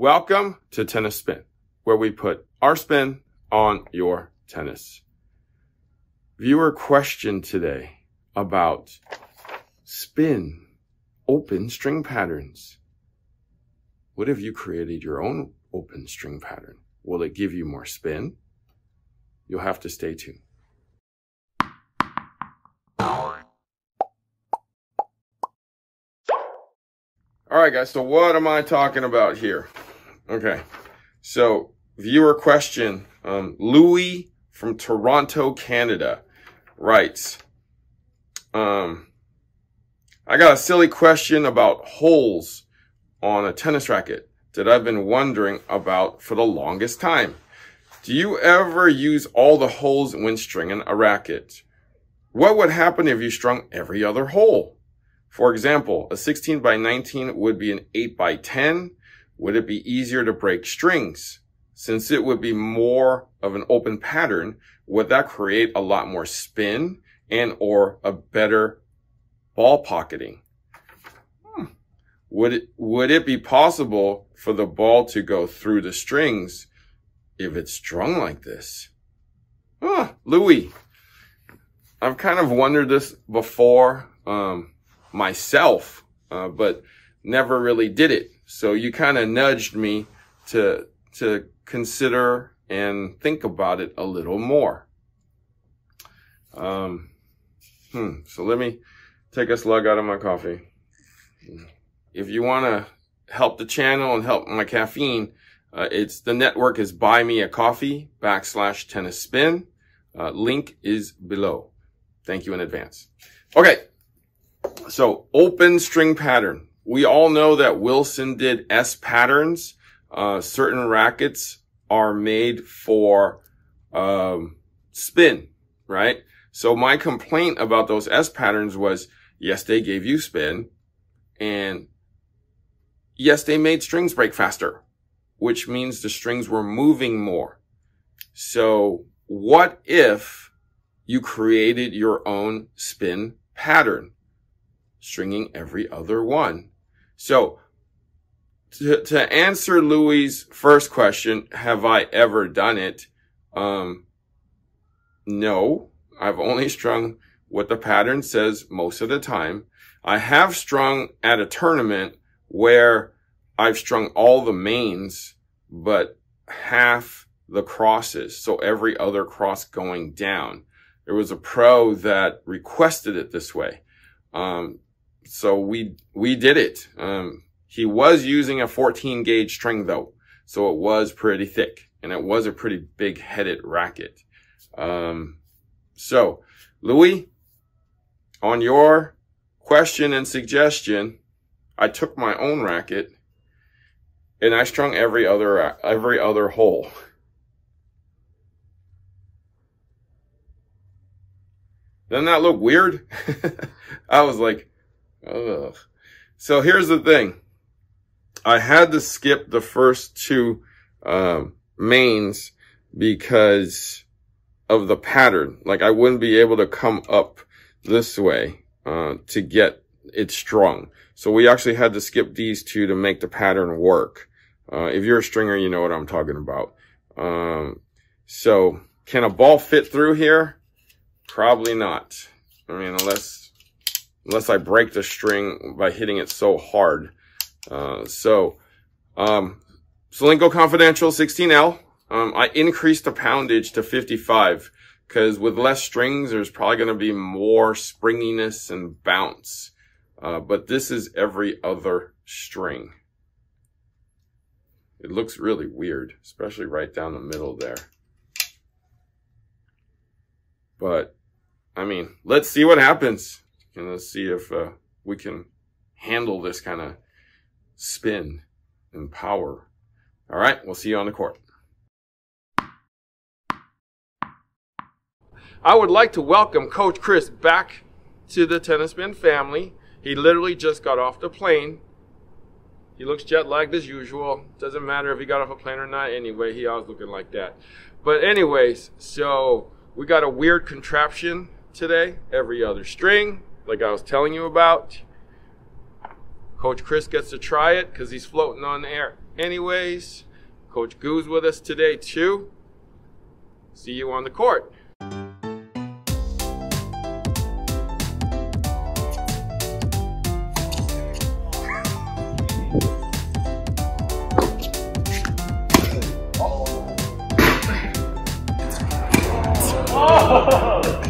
Welcome to Tennis Spin, where we put our spin on your tennis. Viewer question today about spin open string patterns. What if you created your own open string pattern? Will it give you more spin? You'll have to stay tuned. All right, guys. So what am I talking about here? Okay. So viewer question, um, Louie from Toronto, Canada writes, um, I got a silly question about holes on a tennis racket that I've been wondering about for the longest time. Do you ever use all the holes when stringing a racket? What would happen if you strung every other hole? For example, a 16 by 19 would be an 8 by 10. Would it be easier to break strings? Since it would be more of an open pattern, would that create a lot more spin and or a better ball pocketing? Hmm. Would it, would it be possible for the ball to go through the strings if it's strung like this? Louie, I've kind of wondered this before. Um, myself, uh, but never really did it. So you kind of nudged me to, to consider and think about it a little more. Um, hmm. So let me take a slug out of my coffee. If you want to help the channel and help my caffeine, uh, it's the network is buy me a coffee backslash tennis spin. Uh, link is below. Thank you in advance. Okay. So open string pattern. We all know that Wilson did S patterns. Uh, certain rackets are made for um, spin, right? So my complaint about those S patterns was, yes, they gave you spin, and yes, they made strings break faster, which means the strings were moving more. So what if you created your own spin pattern? stringing every other one. So to, to answer Louie's first question, have I ever done it? Um, no, I've only strung what the pattern says most of the time. I have strung at a tournament where I've strung all the mains, but half the crosses. So every other cross going down. There was a pro that requested it this way. Um, so we we did it. Um, he was using a 14 gauge string though, so it was pretty thick and it was a pretty big headed racket. Um, so Louie, on your question and suggestion, I took my own racket and I strung every other every other hole. Doesn't that look weird? I was like, Ugh. So here's the thing. I had to skip the first two um, mains because of the pattern. Like I wouldn't be able to come up this way uh, to get it strung. So we actually had to skip these two to make the pattern work. Uh, if you're a stringer, you know what I'm talking about. Um, so can a ball fit through here? Probably not. I mean, unless unless I break the string by hitting it so hard. Uh, so, um, Confidential 16L. Um, I increased the poundage to 55 because with less strings, there's probably going to be more springiness and bounce. Uh, but this is every other string. It looks really weird, especially right down the middle there. But, I mean, let's see what happens and let's see if uh, we can handle this kind of spin and power. All right, we'll see you on the court. I would like to welcome Coach Chris back to the Tennis family. He literally just got off the plane. He looks jet lagged as usual. Doesn't matter if he got off a plane or not. Anyway, he always looking like that. But anyways, so we got a weird contraption today. Every other string, like I was telling you about. Coach Chris gets to try it because he's floating on the air. Anyways, Coach Gu's with us today too. See you on the court. Oh!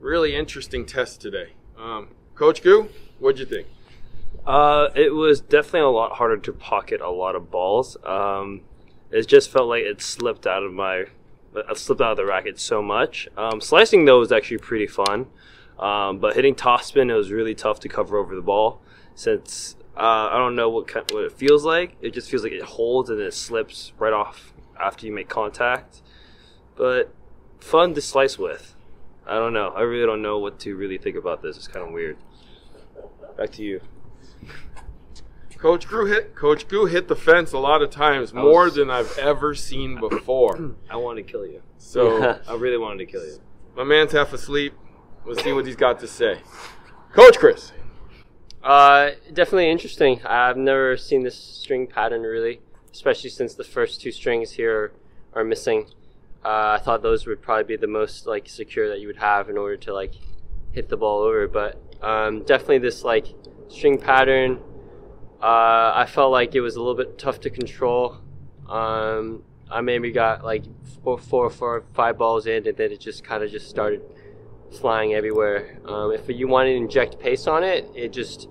Really interesting test today. Um, Coach Gu, what'd you think? Uh, it was definitely a lot harder to pocket a lot of balls. Um, it just felt like it slipped out of my, it slipped out of the racket so much. Um, slicing though was actually pretty fun, um, but hitting topspin it was really tough to cover over the ball since uh, I don't know what kind, what it feels like. It just feels like it holds and it slips right off after you make contact. But fun to slice with. I don't know. I really don't know what to really think about this. It's kind of weird. Back to you. Coach Gu hit Coach Gu hit the fence a lot of times, I more than I've ever seen before. I wanted to kill you. So I really wanted to kill you. my man's half asleep. Let's see what he's got to say. Coach Chris. Uh, definitely interesting. I've never seen this string pattern really, especially since the first two strings here are missing. Uh, I thought those would probably be the most like secure that you would have in order to like hit the ball over. But um, definitely this like string pattern. Uh, I felt like it was a little bit tough to control. Um, I maybe got like four, four, four, five balls in, and then it just kind of just started flying everywhere. Um, if you wanted to inject pace on it, it just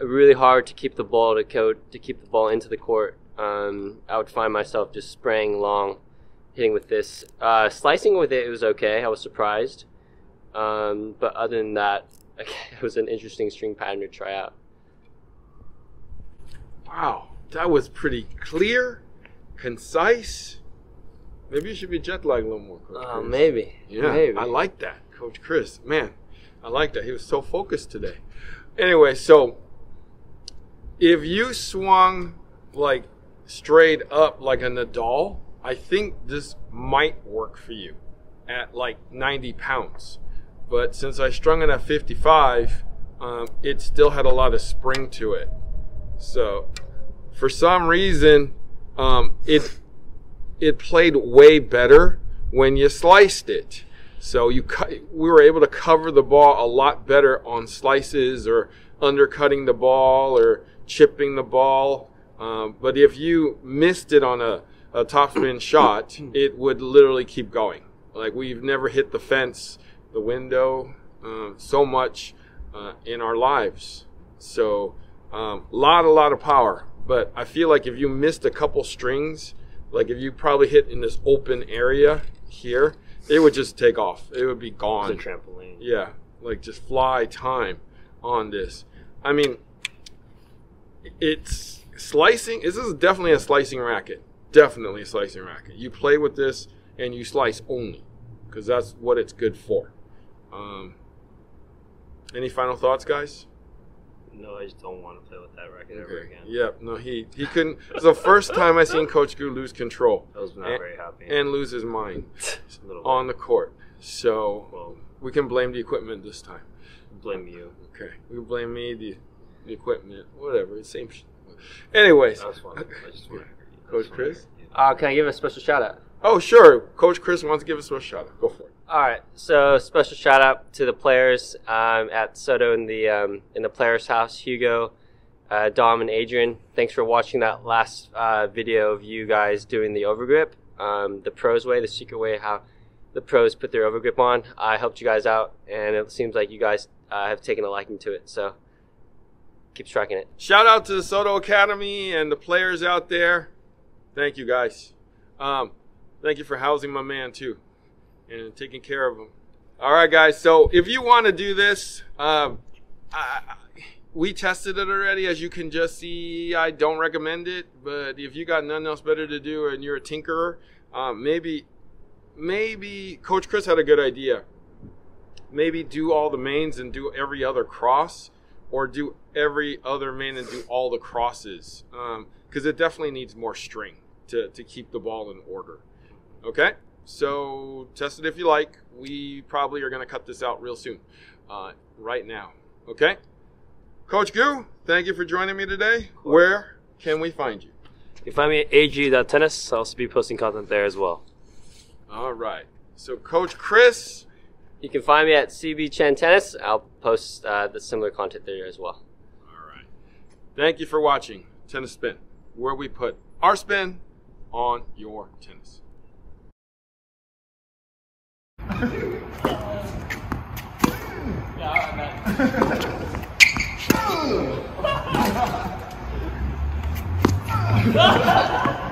really hard to keep the ball to to keep the ball into the court. Um, I would find myself just spraying long, hitting with this. Uh, slicing with it, it was okay. I was surprised, um, but other than that, it was an interesting string pattern to try out. Wow, that was pretty clear, concise. Maybe you should be jet lagged a little more. Coach Oh, Chris. maybe. Yeah, maybe. I like that, Coach Chris. Man, I like that. He was so focused today. Anyway, so if you swung like straight up like a Nadal, I think this might work for you at like 90 pounds. But since I strung it at 55, um, it still had a lot of spring to it. So for some reason, um, it it played way better when you sliced it. So you cut, we were able to cover the ball a lot better on slices or undercutting the ball or chipping the ball. Um, but if you missed it on a, a topspin shot, it would literally keep going. Like we've never hit the fence, the window, uh, so much uh, in our lives. So um, lot, a lot of power. But I feel like if you missed a couple strings, like if you probably hit in this open area here, it would just take off. It would be It's a gone. trampoline. Yeah, like just fly time on this. I mean, it's slicing. This is definitely a slicing racket. Definitely a slicing racket. You play with this and you slice only because that's what it's good for. Um, any final thoughts, guys? No, I just don't want to play with that racket ever again. Yep. No, he he couldn't. It's the first time I seen Coach Gu lose control I was not And- very happy. and lose his mind on the court. So well, we can blame the equipment this time. blame you. Okay. We can blame me, the, the equipment, whatever. It's same. Sh- Anyways, I just want. I just want. Coach Chris. Uh, can I give a special shout out? Oh sure, Coach Chris wants to give us a special shout out. Go for it. All right, so special shout out to the players um, at Soto in the um, in the players' house, Hugo, uh, Dom, and Adrian. Thanks for watching that last uh, video of you guys doing the overgrip, um, the pros way, the secret way how the pros put their overgrip on. I helped you guys out, and it seems like you guys I have taken a liking to it. So keep striking it. Shout out to the Soto Academy and the players out there. Thank you guys. Um, thank you for housing my man too, and taking care of him. All right, guys. So if you want to do this, um, I, we tested it already. As you can just see, I don't recommend it. But if you got nothing else better to do and you're a tinkerer, um, maybe, maybe Coach Chris had a good idea. Maybe do all the mains and do every other cross, or do every other main and do all the crosses, because um, it definitely needs more string to to keep the ball in order. Okay, so test it if you like. We probably are going to cut this out real soon, uh, right now. Okay. Coach Gu, thank you for joining me today. Where can we find you? You can find me at ag.tennis. I'll also be posting content there as well. All right. So, Coach Chris. You can find me at CB Chien Tennis. I'll post uh, the similar content there as well. All right. Thank you for watching Tennis Spin, where we put our spin on your tennis. yeah,